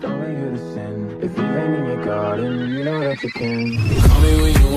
Don't be here to sin. If you ain't in your garden, you know that you can. Call me when you